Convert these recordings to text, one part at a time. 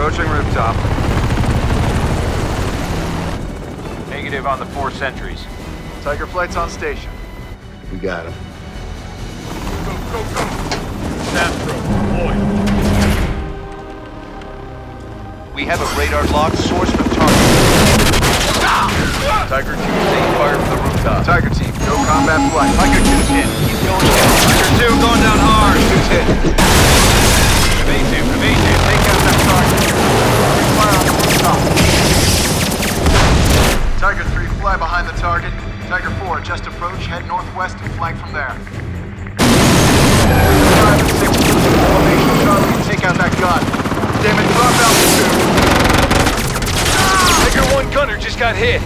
Approaching rooftop. Negative on the four sentries. Tiger flight's on station. We got him. Go, go, go! Astro, deploy. We have a radar lock source from target. Ah! Tiger 2 taking fire from the rooftop. Tiger team, no combat flight. Tiger 2's hit. He's going behind the target. Tiger 4, just approach, head northwest and flank from there. 5 and 6, formation Charlie, take out that gun. Damn it, drop altitude. Tiger 1 gunner just got hit.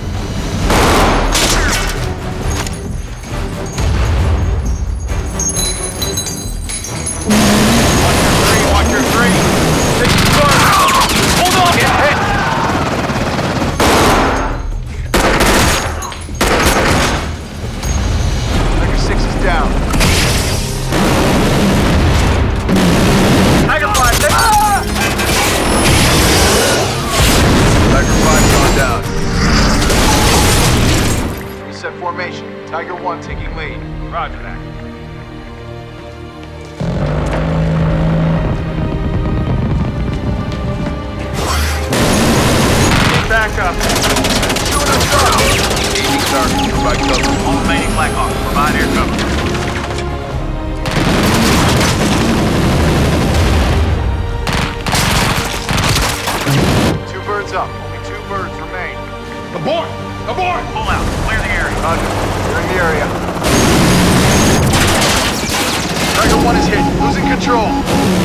Reset formation. Tiger 1 taking lead. Roger that. Back up. Shooting us up. Easy target. Provide cover. All remaining Blackhawks. Provide air cover. Two birds up. Only two birds remain. Abort! Abort! Pull out. Clear the area. Roger. Clearing the area. Tiger 1 is hit. Losing control.